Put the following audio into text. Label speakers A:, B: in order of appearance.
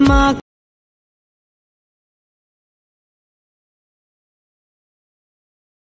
A: 马